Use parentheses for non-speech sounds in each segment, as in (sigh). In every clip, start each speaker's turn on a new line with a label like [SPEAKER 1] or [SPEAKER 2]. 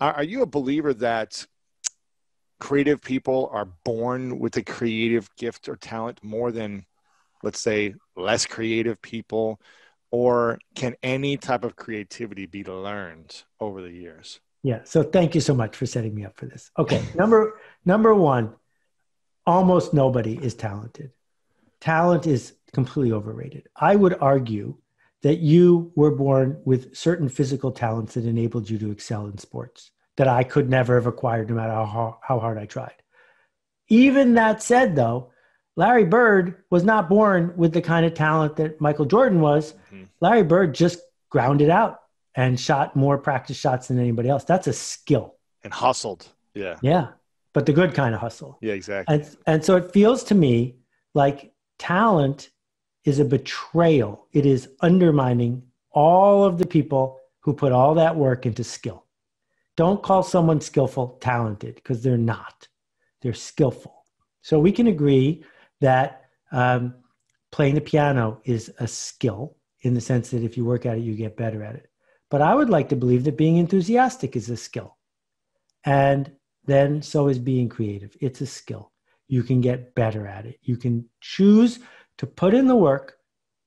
[SPEAKER 1] Are, you a believer that creative people are born with a creative gift or talent more than, let's say, less creative people? Or can any type of creativity be learned over the years?
[SPEAKER 2] Yeah. So thank you so much for setting me up for this. Okay. number number one, almost nobody is talented. Talent is completely overrated. I would argue that you were born with certain physical talents that enabled you to excel in sports that I could never have acquired no matter how, how hard I tried. Even that said, though, Larry Bird was not born with the kind of talent that Michael Jordan was. Mm-hmm. Larry Bird just grounded out and shot more practice shots than anybody else. That's a skill.
[SPEAKER 1] And hustled. Yeah.
[SPEAKER 2] Yeah. But the good kind of hustle.
[SPEAKER 1] Yeah, exactly.
[SPEAKER 2] And, and so it feels to me like talent is a betrayal. It is undermining all of the people who put all that work into skill. Don't call someone skillful talented because they're not. They're skillful. So we can agree that um, playing the piano is a skill in the sense that if you work at it, you get better at it. But I would like to believe that being enthusiastic is a skill. And then so is being creative. It's a skill. You can get better at it. You can choose to put in the work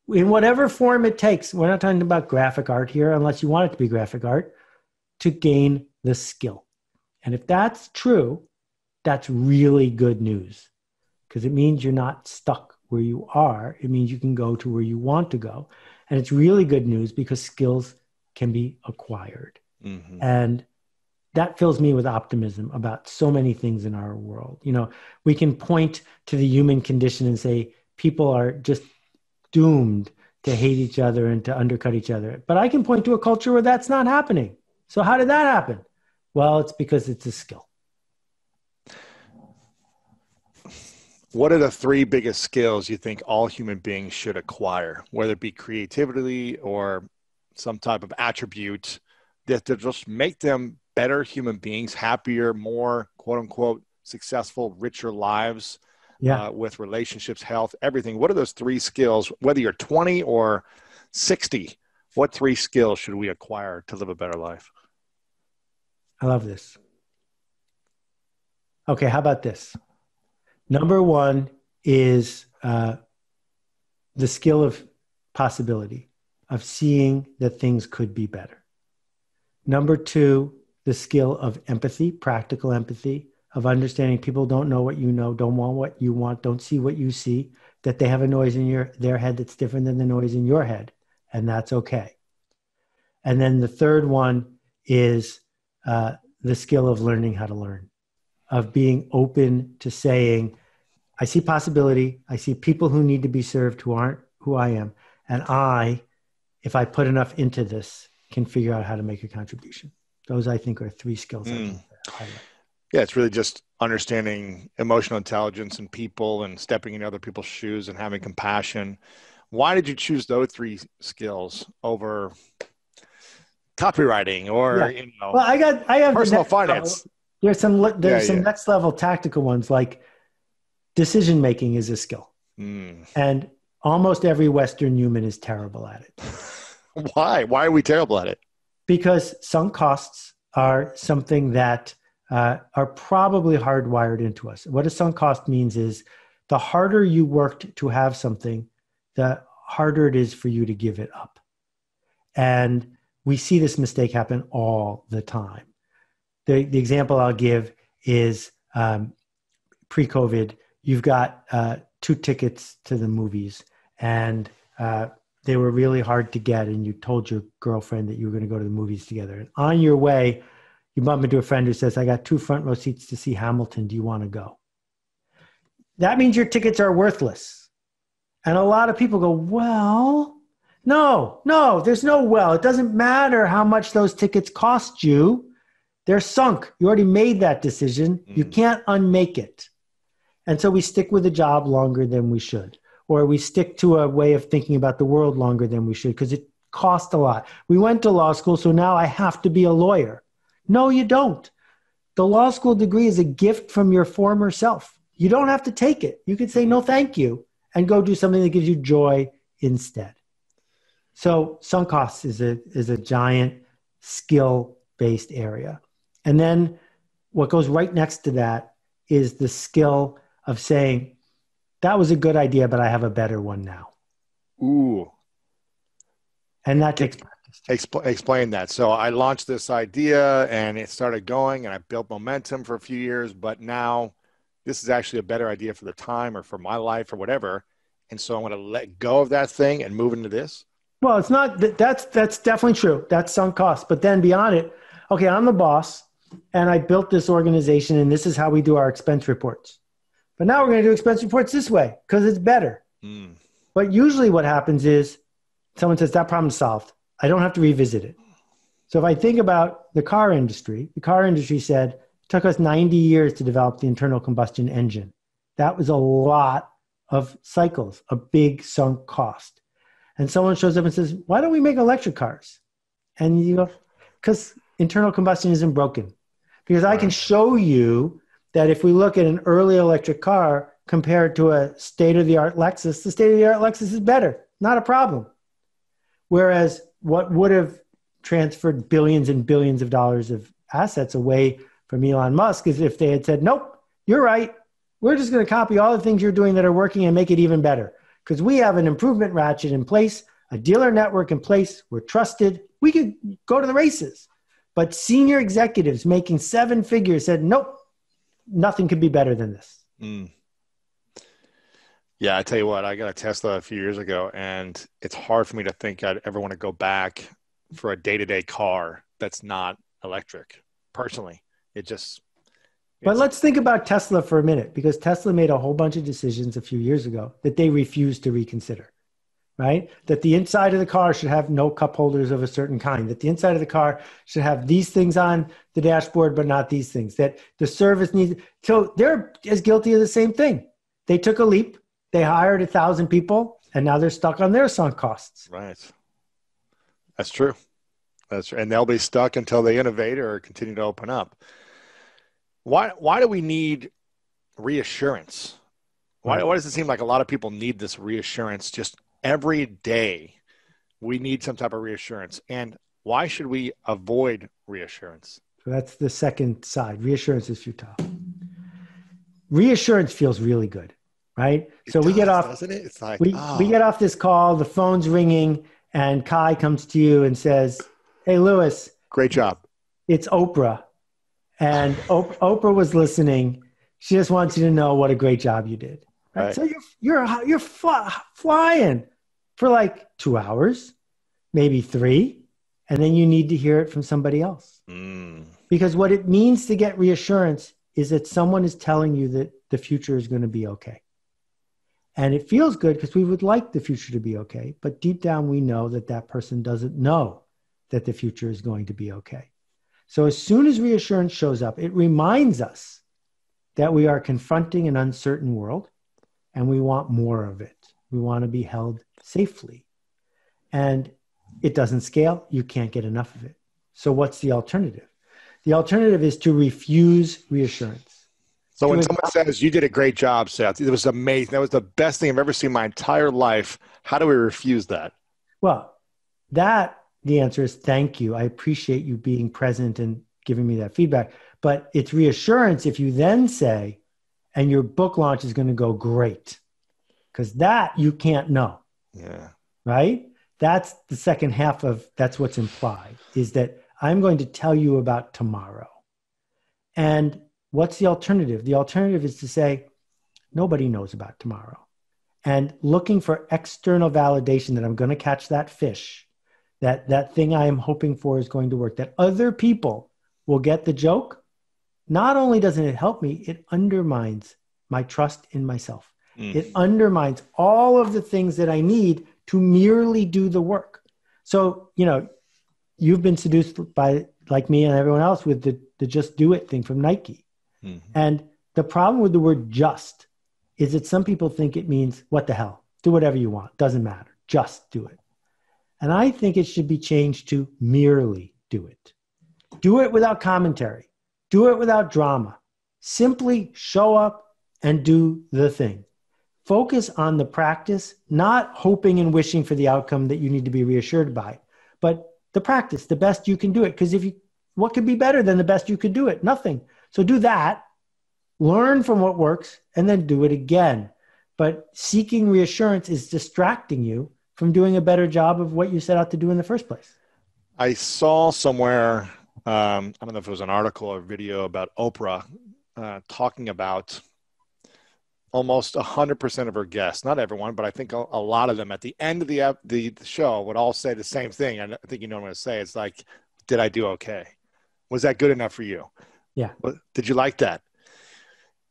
[SPEAKER 2] in whatever form it takes. We're not talking about graphic art here, unless you want it to be graphic art, to gain the skill. And if that's true, that's really good news because it means you're not stuck where you are. It means you can go to where you want to go. And it's really good news because skills can be acquired. Mm-hmm. And that fills me with optimism about so many things in our world. You know, we can point to the human condition and say people are just doomed to hate each other and to undercut each other. But I can point to a culture where that's not happening. So how did that happen? Well, it's because it's a skill.
[SPEAKER 1] What are the three biggest skills you think all human beings should acquire, whether it be creativity or some type of attribute that to just make them better human beings, happier, more quote unquote successful, richer lives yeah. Uh, with relationships, health, everything. What are those three skills, whether you're 20 or 60? What three skills should we acquire to live a better life?
[SPEAKER 2] I love this. Okay, how about this? Number one is uh, the skill of possibility, of seeing that things could be better. Number two, the skill of empathy, practical empathy, of understanding people don't know what you know, don't want what you want, don't see what you see, that they have a noise in your their head that's different than the noise in your head, and that's okay. And then the third one is uh, the skill of learning how to learn, of being open to saying, I see possibility, I see people who need to be served who aren't who I am, and I, if I put enough into this, can figure out how to make a contribution. Those I think are three skills. Mm.
[SPEAKER 1] Yeah, it's really just understanding emotional intelligence and people and stepping in other people's shoes and having compassion. Why did you choose those three skills over copywriting or yeah. you know
[SPEAKER 2] well i got i have
[SPEAKER 1] personal finance
[SPEAKER 2] level. there's some there's yeah, some yeah. next level tactical ones like decision making is a skill mm. and almost every western human is terrible at it (laughs)
[SPEAKER 1] why why are we terrible at it
[SPEAKER 2] because sunk costs are something that uh, are probably hardwired into us what a sunk cost means is the harder you worked to have something the harder it is for you to give it up and we see this mistake happen all the time. The, the example I'll give is um, pre COVID, you've got uh, two tickets to the movies, and uh, they were really hard to get, and you told your girlfriend that you were going to go to the movies together. And on your way, you bump into a friend who says, I got two front row seats to see Hamilton. Do you want to go? That means your tickets are worthless. And a lot of people go, Well, no, no, there's no well. It doesn't matter how much those tickets cost you. They're sunk. You already made that decision. Mm. You can't unmake it. And so we stick with a job longer than we should, or we stick to a way of thinking about the world longer than we should because it costs a lot. We went to law school, so now I have to be a lawyer. No, you don't. The law school degree is a gift from your former self. You don't have to take it. You can say no, thank you, and go do something that gives you joy instead. So sunk costs is a is a giant skill based area. And then what goes right next to that is the skill of saying, that was a good idea, but I have a better one now.
[SPEAKER 1] Ooh.
[SPEAKER 2] And that takes
[SPEAKER 1] Expl- explain that. So I launched this idea and it started going and I built momentum for a few years, but now this is actually a better idea for the time or for my life or whatever. And so I'm going to let go of that thing and move into this.
[SPEAKER 2] Well, it's not that's that's definitely true. That's sunk cost. But then beyond it, okay, I'm the boss and I built this organization and this is how we do our expense reports. But now we're going to do expense reports this way because it's better. Mm. But usually what happens is someone says that problem's solved. I don't have to revisit it. So if I think about the car industry, the car industry said it took us 90 years to develop the internal combustion engine. That was a lot of cycles, a big sunk cost. And someone shows up and says, Why don't we make electric cars? And you go, Because internal combustion isn't broken. Because I can show you that if we look at an early electric car compared to a state of the art Lexus, the state of the art Lexus is better, not a problem. Whereas what would have transferred billions and billions of dollars of assets away from Elon Musk is if they had said, nope, you're right. We're just going to copy all the things you're doing that are working and make it even better. Because we have an improvement ratchet in place, a dealer network in place. We're trusted. We could go to the races. But senior executives making seven figures said, nope, nothing could be better than this. Mm.
[SPEAKER 1] Yeah, I tell you what, I got a Tesla a few years ago, and it's hard for me to think I'd ever want to go back for a day to day car that's not electric. Personally, it just.
[SPEAKER 2] But let's think about Tesla for a minute, because Tesla made a whole bunch of decisions a few years ago that they refused to reconsider. Right? That the inside of the car should have no cup holders of a certain kind, that the inside of the car should have these things on the dashboard, but not these things, that the service needs. So they're as guilty of the same thing. They took a leap, they hired a thousand people and now they're stuck on their sunk costs.
[SPEAKER 1] Right. That's true. That's true. And they'll be stuck until they innovate or continue to open up. Why why do we need reassurance? Why, why does it seem like a lot of people need this reassurance just every day? We need some type of reassurance. And why should we avoid reassurance?
[SPEAKER 2] So that's the second side. Reassurance is futile. Reassurance feels really good right? It so does, we get off, doesn't it? It's like we, oh. we get off this call, the phone's ringing, and Kai comes to you and says, "Hey, Lewis,
[SPEAKER 1] great job.
[SPEAKER 2] It's Oprah, and Oprah was listening. She just wants you to know what a great job you did. Right? right. So you're you're you're fly, flying for like two hours, maybe three, and then you need to hear it from somebody else. Mm. Because what it means to get reassurance is that someone is telling you that the future is going to be okay. And it feels good because we would like the future to be okay. But deep down, we know that that person doesn't know that the future is going to be okay. So as soon as reassurance shows up, it reminds us that we are confronting an uncertain world and we want more of it. We want to be held safely. And it doesn't scale. You can't get enough of it. So what's the alternative? The alternative is to refuse reassurance.
[SPEAKER 1] So when someone says you did a great job, Seth, it was amazing. That was the best thing I've ever seen in my entire life. How do we refuse that?
[SPEAKER 2] Well, that the answer is thank you. I appreciate you being present and giving me that feedback. But it's reassurance if you then say, and your book launch is going to go great. Because that you can't know.
[SPEAKER 1] Yeah.
[SPEAKER 2] Right? That's the second half of that's what's implied is that I'm going to tell you about tomorrow. And What's the alternative? The alternative is to say, nobody knows about tomorrow. And looking for external validation that I'm going to catch that fish, that that thing I am hoping for is going to work, that other people will get the joke. Not only doesn't it help me, it undermines my trust in myself. Mm. It undermines all of the things that I need to merely do the work. So, you know, you've been seduced by like me and everyone else with the, the just do it thing from Nike. Mm-hmm. And the problem with the word just is that some people think it means what the hell, do whatever you want, doesn't matter, just do it. And I think it should be changed to merely do it. Do it without commentary, do it without drama. Simply show up and do the thing. Focus on the practice, not hoping and wishing for the outcome that you need to be reassured by, but the practice, the best you can do it. Because if you what could be better than the best you could do it? Nothing. So do that, learn from what works, and then do it again. But seeking reassurance is distracting you from doing a better job of what you set out to do in the first place.
[SPEAKER 1] I saw somewhere, um, I don't know if it was an article or video about Oprah uh, talking about almost 100% of her guests, not everyone, but I think a, a, lot of them at the end of the, the, show would all say the same thing. And I think you know what I'm going to say. It's like, did I do okay? Was that good enough for you?
[SPEAKER 2] Yeah.
[SPEAKER 1] Did you like that?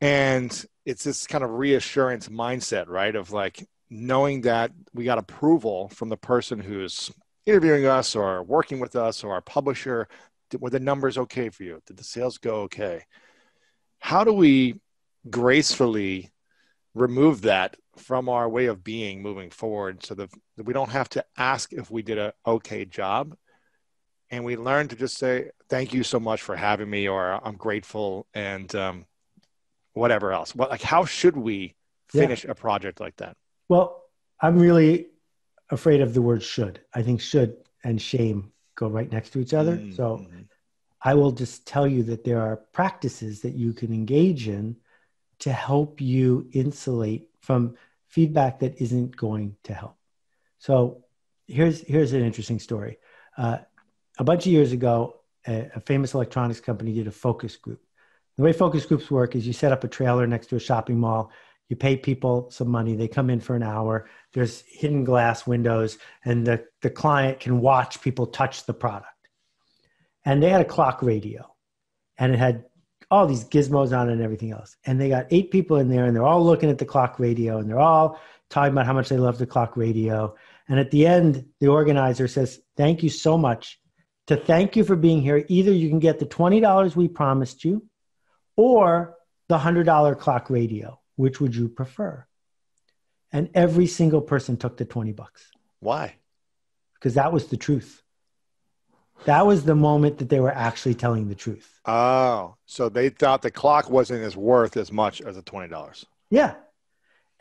[SPEAKER 1] And it's this kind of reassurance mindset, right? Of like knowing that we got approval from the person who's interviewing us or working with us or our publisher. Were the numbers okay for you? Did the sales go okay? How do we gracefully remove that from our way of being moving forward so that we don't have to ask if we did a okay job and we learn to just say thank you so much for having me or i'm grateful and um, whatever else what like how should we finish yeah. a project like that
[SPEAKER 2] well i'm really afraid of the word should i think should and shame go right next to each other mm-hmm. so i will just tell you that there are practices that you can engage in to help you insulate from feedback that isn't going to help. So here's here's an interesting story. Uh, a bunch of years ago, a, a, famous electronics company did a focus group. The way focus groups work is you set up a trailer next to a shopping mall. You pay people some money. They come in for an hour. There's hidden glass windows, and the, the client can watch people touch the product. And they had a clock radio, and it had all these gizmos on it and everything else. And they got eight people in there and they're all looking at the clock radio and they're all talking about how much they love the clock radio. And at the end, the organizer says, Thank you so much. To thank you for being here, either you can get the $20 we promised you or the $100 clock radio. Which would you prefer? And every single person took the 20 bucks.
[SPEAKER 1] Why?
[SPEAKER 2] Because that was the truth. That was the moment that they were actually telling the truth.
[SPEAKER 1] Oh, so they thought the clock wasn't as worth as much as the twenty dollars.
[SPEAKER 2] Yeah,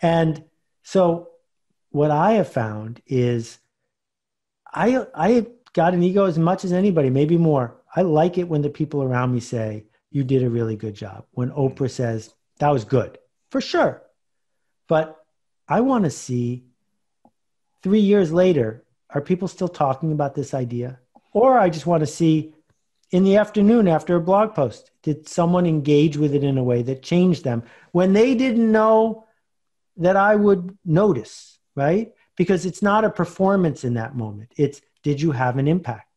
[SPEAKER 2] and so what I have found is, I I got an ego as much as anybody, maybe more. I like it when the people around me say you did a really good job. When mm-hmm. Oprah says that was good, for sure, but I want to see three years later, are people still talking about this idea? Or I just want to see in the afternoon after a blog post, did someone engage with it in a way that changed them when they didn't know that I would notice, right? Because it's not a performance in that moment. It's did you have an impact?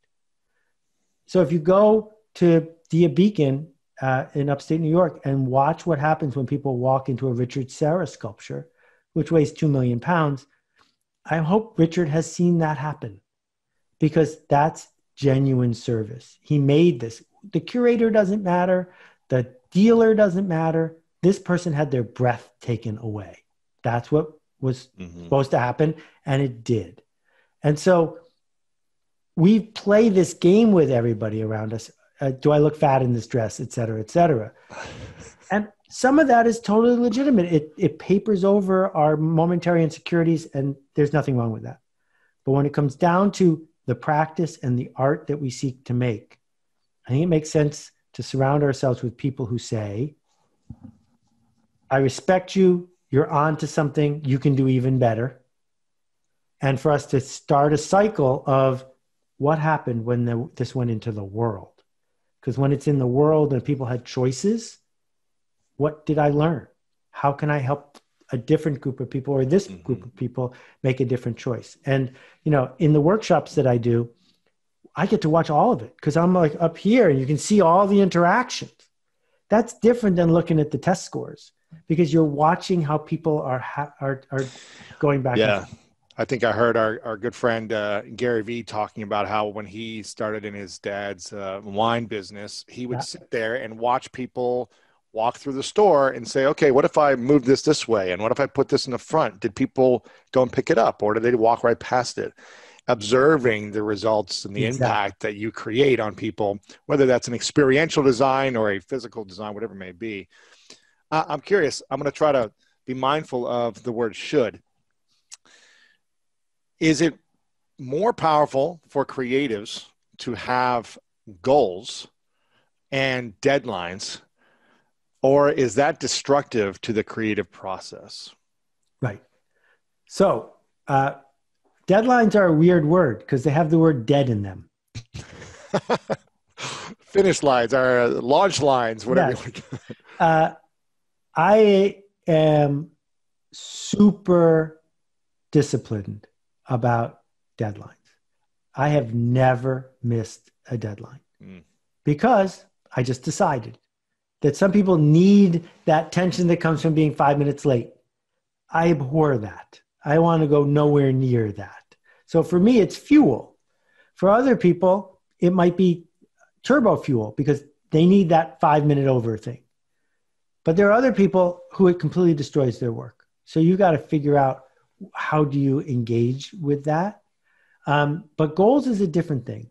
[SPEAKER 2] So if you go to Dia Beacon uh, in upstate New York and watch what happens when people walk into a Richard Serra sculpture, which weighs two million pounds, I hope Richard has seen that happen because that's genuine service. He made this. The curator doesn't matter, the dealer doesn't matter. This person had their breath taken away. That's what was mm-hmm. supposed to happen, and it did. And so we play this game with everybody around us. Uh, do I look fat in this dress, et cetera, et cetera? (laughs) and some of that is totally legitimate. It, it papers over our momentary insecurities, and there's nothing wrong with that. But when it comes down to the practice and the art that we seek to make. I think it makes sense to surround ourselves with people who say, I respect you, you're on to something, you can do even better. And for us to start a cycle of what happened when the, this went into the world. Because when it's in the world and people had choices, what did I learn? How can I help a different group of people or this mm-hmm. group of people make a different choice and you know in the workshops that i do i get to watch all of it because i'm like up here and you can see all the interactions that's different than looking at the test scores because you're watching how people are ha- are, are going back
[SPEAKER 1] yeah I think I heard our, our good friend uh, Gary Vee talking about how when he started in his dad's uh, wine business, he would yeah. sit there and watch people walk through the store and say, okay, what if I move this this way? And what if I put this in the front? Did people go and pick it up or did they walk right past it? Observing the results and the exactly. impact that you create on people, whether that's an experiential design or a physical design, whatever it may be. Uh, I'm curious. I'm going to try to be mindful of the word should. Is it more powerful for creatives to have goals and deadlines, or is that destructive to the creative process?
[SPEAKER 2] Right. So, uh, deadlines are a weird word because they have the word dead in them. (laughs)
[SPEAKER 1] Finish lines are launch lines, whatever. Yes. (laughs)
[SPEAKER 2] uh, I am super disciplined about deadlines. I have never missed a deadline mm. because I just decided that some people need that tension that comes from being five minutes late. I abhor that. I want to go nowhere near that. So for me, it's fuel. For other people, it might be turbo fuel because they need that five minute over thing. But there are other people who it completely destroys their work. So you got to figure out how do you engage with that. Um, but goals is a different thing.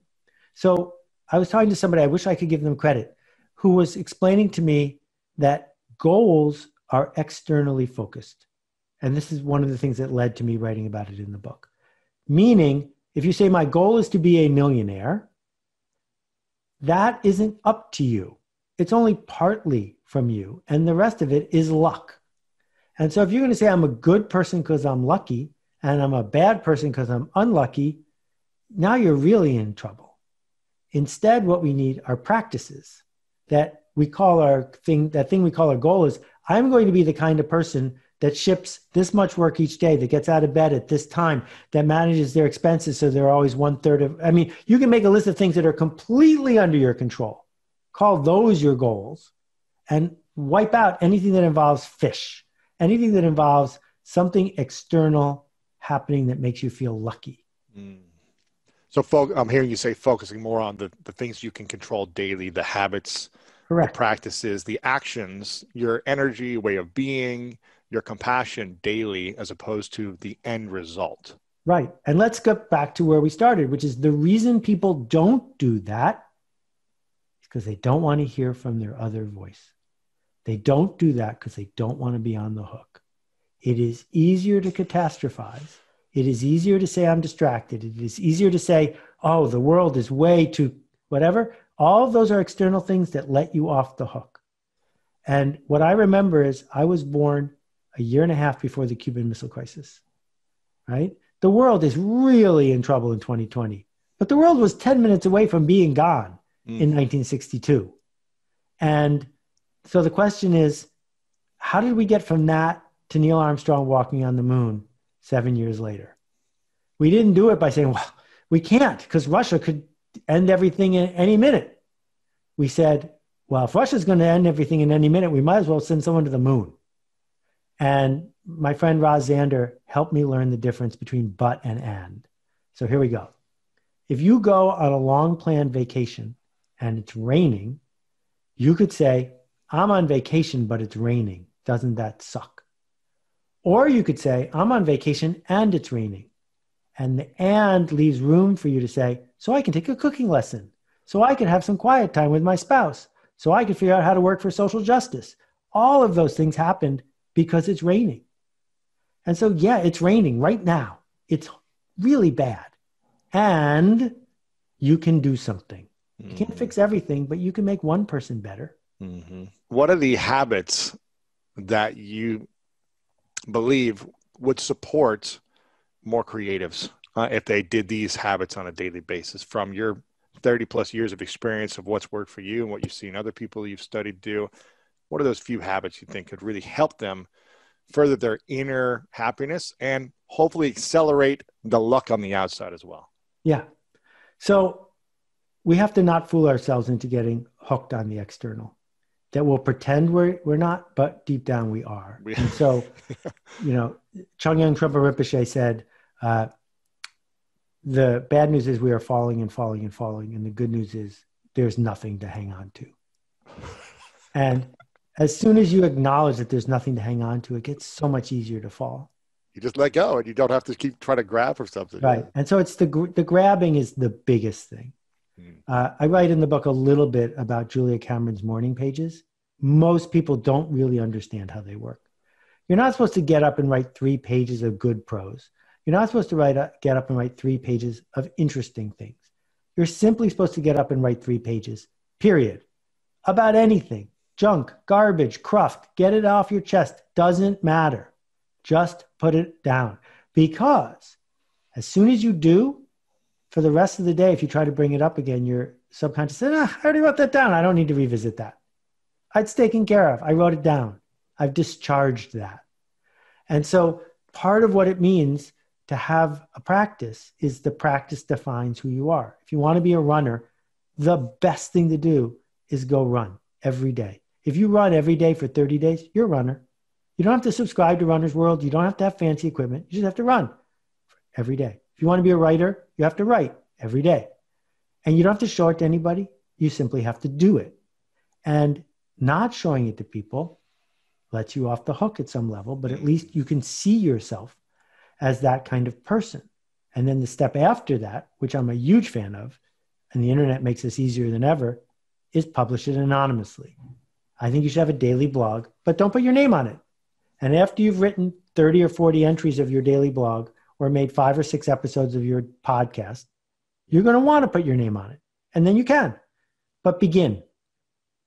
[SPEAKER 2] So I was talking to somebody, I wish I could give them credit, who was explaining to me that goals are externally focused. And this is one of the things that led to me writing about it in the book. Meaning, if you say, My goal is to be a millionaire, that isn't up to you. It's only partly from you, and the rest of it is luck. And so, if you're going to say, I'm a good person because I'm lucky, and I'm a bad person because I'm unlucky, now you're really in trouble. Instead, what we need are practices that we call our thing, that thing we call our goal is I'm going to be the kind of person that ships this much work each day, that gets out of bed at this time, that manages their expenses so they're always one third of. I mean, you can make a list of things that are completely under your control. Call those your goals and wipe out anything that involves fish, anything that involves something external happening that makes you feel lucky. Mm.
[SPEAKER 1] So fo- I'm hearing you say focusing more on the, the things you can control daily, the habits,
[SPEAKER 2] Correct.
[SPEAKER 1] the practices, the actions, your energy, way of being, your compassion daily, as opposed to the end result.
[SPEAKER 2] Right. And let's get back to where we started, which is the reason people don't do that is because they don't want to hear from their other voice. They don't do that because they don't want to be on the hook. It is easier to catastrophize it is easier to say I'm distracted. It is easier to say, oh, the world is way too whatever. All of those are external things that let you off the hook. And what I remember is I was born a year and a half before the Cuban Missile Crisis, right? The world is really in trouble in 2020, but the world was 10 minutes away from being gone mm. in 1962. And so the question is, how did we get from that to Neil Armstrong walking on the moon seven years later. We didn't do it by saying, well, we can't because Russia could end everything in any minute. We said, well, if Russia's going to end everything in any minute, we might as well send someone to the moon. And my friend Roz Zander helped me learn the difference between but and and. So here we go. If you go on a long planned vacation and it's raining, you could say, I'm on vacation, but it's raining. Doesn't that suck? Or you could say, I'm on vacation and it's raining. And the and leaves room for you to say, so I can take a cooking lesson. So I can have some quiet time with my spouse. So I can figure out how to work for social justice. All of those things happened because it's raining. And so, yeah, it's raining right now. It's really bad. And you can do something. You can't mm-hmm. fix everything, but you can make one person better.
[SPEAKER 1] Mm-hmm. What are the habits that you believe would support more creatives uh, if they did these habits on a daily basis from your 30 plus years of experience of what's worked for you and what you've seen other people you've studied do? What are those few habits you think could really help them further their inner happiness and hopefully accelerate the luck on the outside as well?
[SPEAKER 2] Yeah. So we have to not fool ourselves into getting hooked on the external that we'll pretend we're we're not, but deep down we are. and so, (laughs) you know, Chogyam Trungpa Rinpoche said, uh, the bad news is we are falling and falling and falling, and the good news is there's nothing to hang on to. (laughs) And as soon as you acknowledge that there's nothing to hang on to, it gets so much easier to fall.
[SPEAKER 1] You just let go, and you don't have to keep trying to grab for something.
[SPEAKER 2] Right, and so it's the the grabbing is the biggest thing. Uh, I write in the book a little bit about Julia Cameron's morning pages. Most people don't really understand how they work. You're not supposed to get up and write three pages of good prose. You're not supposed to write, get up and write three pages of interesting things. You're simply supposed to get up and write three pages, period. About anything junk, garbage, cruft, get it off your chest. Doesn't matter. Just put it down. Because as soon as you do, for the rest of the day, if you try to bring it up again, your subconscious says, ah, I already wrote that down. I don't need to revisit that. It's taken care of. I wrote it down. I've discharged that. And so part of what it means to have a practice is the practice defines who you are. If you want to be a runner, the best thing to do is go run every day. If you run every day for 30 days, you're a runner. You don't have to subscribe to Runner's World. You don't have to have fancy equipment. You just have to run every day. If you want to be a writer, you have to write every day. And you don't have to show it to anybody. You simply have to do it. And not showing it to people lets you off the hook at some level, but at least you can see yourself as that kind of person. And then the step after that, which I'm a huge fan of, and the internet makes this easier than ever, is publish it anonymously. I think you should have a daily blog, but don't put your name on it. And after you've written 30 or 40 entries of your daily blog or made five or six episodes of your podcast, you're going to want to put your name on it. And then you can. But begin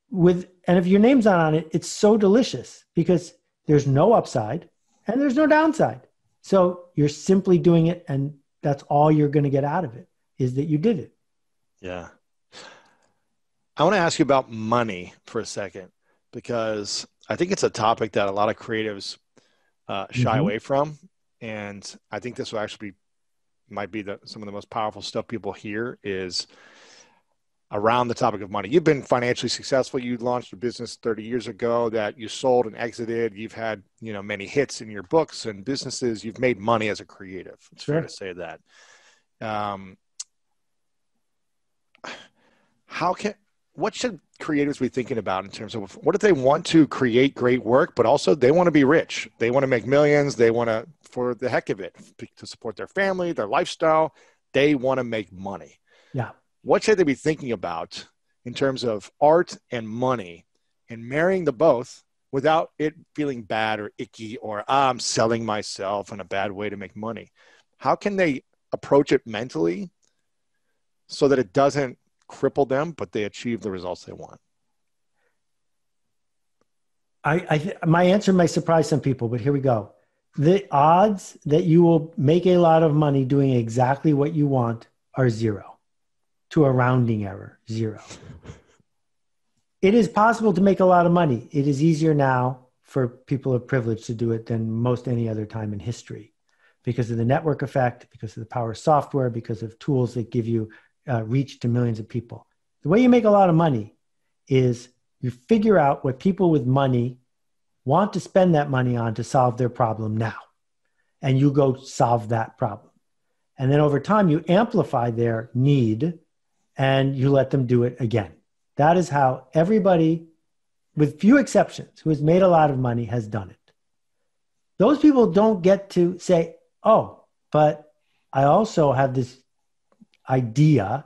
[SPEAKER 2] with, and if your name's not on it, it's so delicious because there's no upside and there's no downside. So you're simply doing it, and that's all you're going to get out of it is that you did it.
[SPEAKER 1] Yeah. I want to ask you about money for a second because I think it's a topic that a lot of creatives uh, shy mm-hmm. away from, and I think this will actually be, might be the, some of the most powerful stuff people hear is around the topic of money. You've been financially successful. You launched a business 30 years ago that you sold and exited. You've had, you know, many hits in your books and businesses. You've made money as a creative. It's sure. fair to say that. Um, how can what should creators be thinking about in terms of what if they want to create great work, but also they want to be rich? They want to make millions. They want to, for the heck of it, to support their family, their lifestyle. They want to make money.
[SPEAKER 2] Yeah
[SPEAKER 1] what should they be thinking about in terms of art and money and marrying the both without it feeling bad or icky or ah, I'm selling myself in a bad way to make money? How can they approach it mentally so that it doesn't cripple them, but they achieve the results they want?
[SPEAKER 2] I, I my answer may surprise some people, but here we go. The odds that you will make a lot of money doing exactly what you want are zero to a rounding error, zero. it is possible to make a lot of money. It is easier now for people of privilege to do it than most any other time in history because of the network effect, because of the power of software, because of tools that give you uh, reach to millions of people. The way you make a lot of money is you figure out what people with money want to spend that money on to solve their problem now. And you go solve that problem. And then over time, you amplify their need and you let them do it again. That is how everybody, with few exceptions, who has made a lot of money has done it. Those people don't get to say, oh, but I also have this idea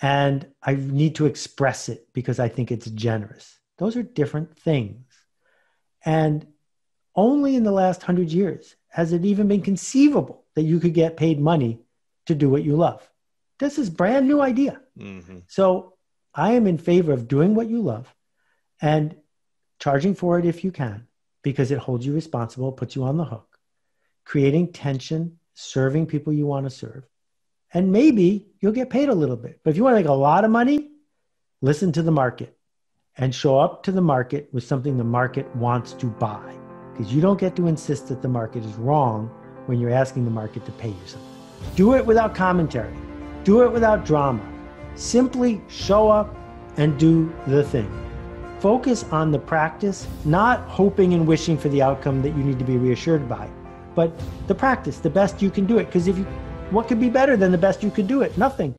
[SPEAKER 2] and I need to express it because I think it's generous. Those are different things. And only in the last hundred years has it even been conceivable that you could get paid money to do what you love. This is brand new idea. Mm-hmm. So I am in favor of doing what you love and charging for it if you can, because it holds you responsible, puts you on the hook, creating tension, serving people you want to serve. And maybe you'll get paid a little bit. But if you want to make a lot of money, listen to the market and show up to the market with something the market wants to buy. Because you don't get to insist that the market is wrong when you're asking the market to pay you something. Do it without commentary. Do it without drama. Simply show up and do the thing. Focus on the practice, not hoping and wishing for the outcome that you need to be reassured by, but the practice, the best you can do it. Because if you, what could be better than the best you could do it? Nothing.